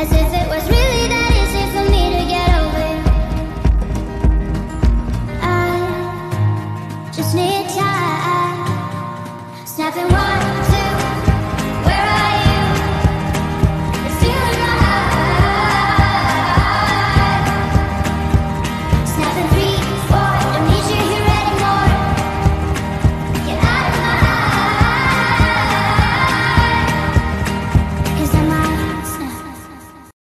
As if it was really that easy for me to get over. I just need time.